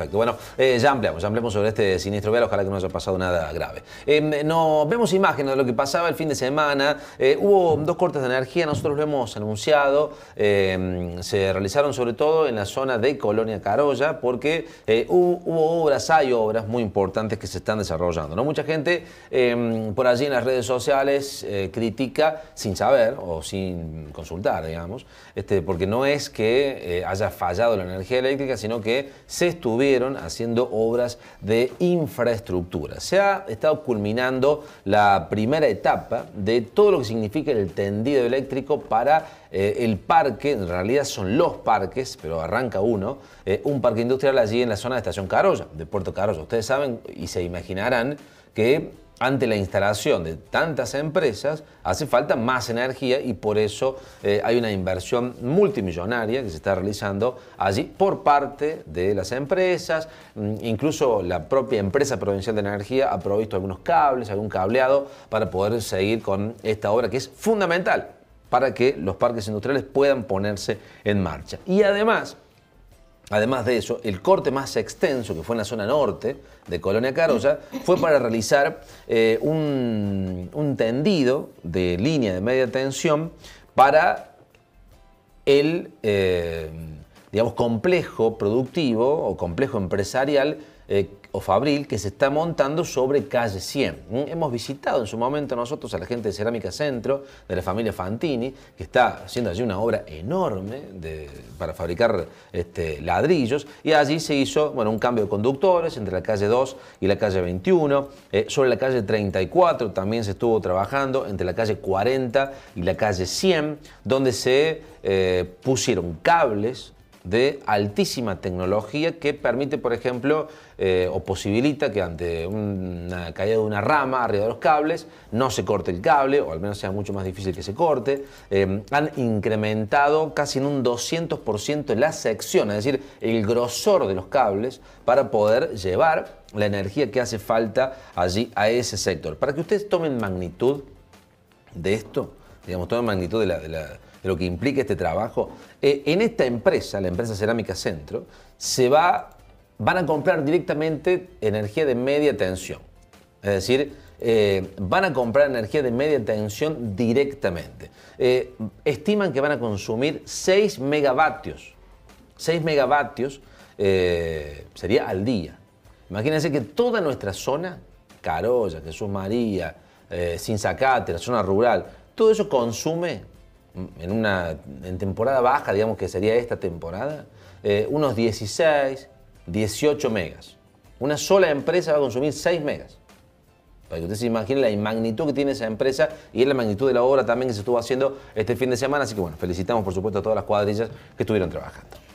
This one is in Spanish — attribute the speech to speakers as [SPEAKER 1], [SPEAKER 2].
[SPEAKER 1] Perfecto. Bueno, eh, ya ampliamos, ya ampliamos sobre este siniestro vial, ojalá que no haya pasado nada grave. Eh, vemos imágenes de lo que pasaba el fin de semana. Eh, hubo dos cortes de energía, nosotros lo hemos anunciado. se realizaron sobre todo en la zona de Colonia Carolla, porque hubo, obras, hay obras muy importantes que se están desarrollando. ¿no? Mucha gente por allí en las redes sociales critica sin saber o sin consultar, digamos, este, porque no es que haya fallado la energía eléctrica, sino que se estuvieron haciendo obras de infraestructura. Se ha estado culminando la primera etapa de todo lo que significa el tendido eléctrico para eh, el parque, en realidad son los parques, pero arranca uno, eh, un parque industrial allí en la zona de Estación Carolla, de Puerto Carolla. Ustedes saben y se imaginarán que ante la instalación de tantas empresas hace falta más energía y por eso eh, hay una inversión multimillonaria que se está realizando allí por parte de las empresas. Mm, incluso la propia empresa provincial de energía ha provisto algunos cables, algún cableado para poder seguir con esta obra que es fundamental para que los parques industriales puedan ponerse en marcha. Y además, Además de eso, el corte más extenso, que fue en la zona norte de Colonia Carolla, fue para realizar eh, un, tendido de línea de media tensión para el eh, digamos, complejo productivo o complejo empresarial eh, o Fabril que se está montando sobre calle 100. ¿Mm? Hemos visitado en su momento nosotros a la gente de Cerámica Centro, de la familia Fantini, que está haciendo allí una obra enorme para fabricar este, ladrillos, y allí se hizo bueno, un cambio de conductores entre la calle 2 y la calle 21. Eh, sobre la calle 34 también se estuvo trabajando entre la calle 40 y la calle 100, donde se eh, pusieron cables de altísima tecnología que permite, por ejemplo, eh, o posibilita que ante una caída de una rama arriba de los cables no se corte el cable, o al menos sea mucho más difícil que se corte. Eh, han incrementado casi en un 200% la sección, es decir, el grosor de los cables para poder llevar la energía que hace falta allí a ese sector. Para que ustedes tomen magnitud de esto, digamos, tomen magnitud de la de lo que implica este trabajo, eh, en esta empresa, la empresa Cerámica Centro, se va, van a comprar directamente energía de media tensión. Es decir, eh, van a comprar energía de media tensión directamente. Eh, estiman que van a consumir 6 megavatios. 6 megavatios sería al día. Imagínense que toda nuestra zona, Carolla, Jesús María, Sinzacate, la zona rural, todo eso consume en una en temporada baja, digamos que sería esta temporada, eh, unos 16, 18 megas. Una sola empresa va a consumir 6 megas. Para que usted se imagine la magnitud que tiene esa empresa y la magnitud de la obra también que se estuvo haciendo este fin de semana. Así que bueno, felicitamos por supuesto a todas las cuadrillas que estuvieron trabajando.